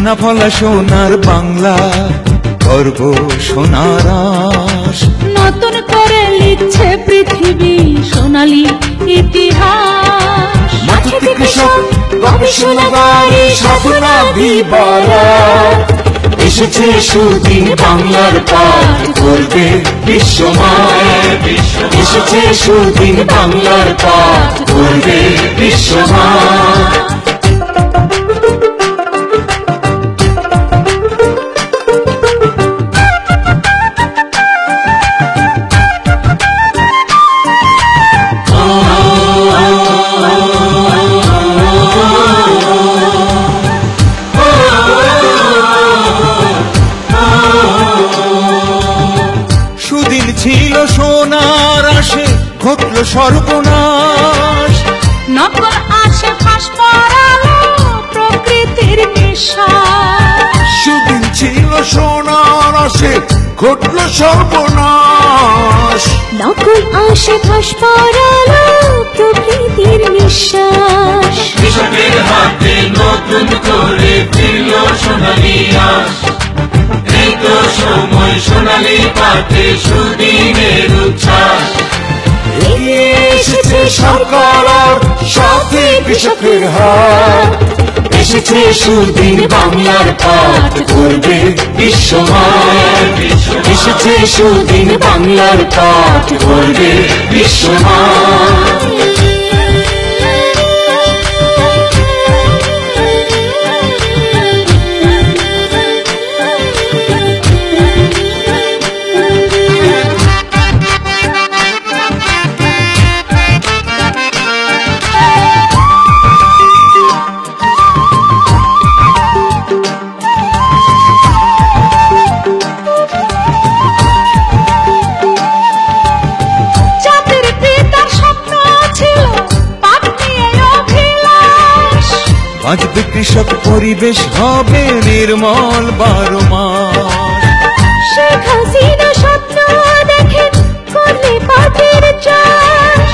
সোনা ফলা সোনার বাংলা গর্ব সোনার নতুন করে লিখছে পৃথিবী সোনালী ইতিহাস। মাটিতে কৃষক গবেষণাগারে সাধনা বিবরা এসেছে সুদিন বাংলার পাঠ করবে বিশ্বময়। এসেছে সুদিন বাংলার পাঠ করবে বিশ্বময়। সোনার আসে ঘটল সর্বনাশ। নকল আসে ফাঁস পড়ালো প্রকৃতির নিঃশ্বাস। সুদিন ছিল সোনার আসে ঘটল সর্বনাশ। নকল আসে ফাঁস পড়ালো প্রকৃতির নিঃশ্বাস। কৃষকের হাতে নতুন করে ফিরল সোনালি এই তো সময় সোনালি পাতে সুদিনের উচ্ছ্বাস। এগিয়ে এসেছে সরকার সাথে কৃষকের হাত এসেছে সুদিন বাংলার পাঠ করবে বিশ্বময়। এসেছে সুদিন বাংলার পাঠ করবে বিশ্বময়। বাঁচবে কৃষক পরিবেশ হবে নির্মল বারো মাস। শেখ হাসিনা স্বপ্ন দেখেন করলে পাটের চাষ।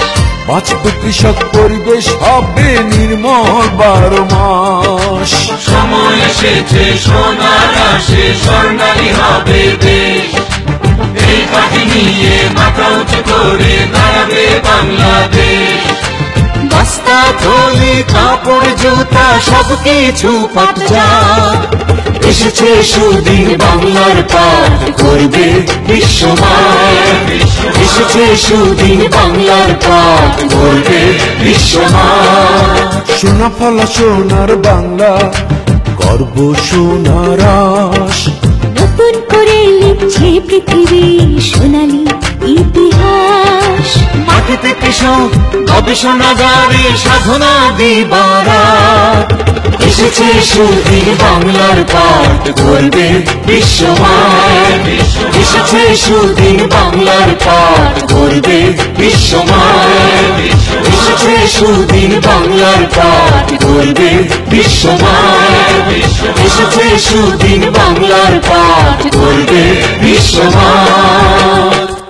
বাঁচবে কৃষক পরিবেশ হবে নির্মল বারো মাস। সময় এসেছে সোনার আসে স্বর্ণালী হবে দেশ। এই পাখি নিয়ে মাথা উঁচু করে দাঁড়াবে কাপড় জুতা সবকিছু পাট যা। এসেছে সুদিন বাংলার পাঠ করবে বিশ্বময়। এসেছে সুদিন বাংলার পাঠ করবে বিশ্বময়। সোনা ফলা সোনার বাংলা গর্ব সোনার। নতুন করে লিখছে পৃথিবী সোনালী ইতিহাস। কৃষক গবেষণাগারে সাধনা দিবারা এসেছে সুদিন বাংলার পাঠ করবে বিশ্বময়। এসেছে সুদিন বাংলার পাঠ করবে বিশ্বময়। এসেছে সুদিন বাংলার পাঠ করবে বিশ্বময়। এসেছে সুদিন বাংলার পাঠ করবে বিশ্বময়।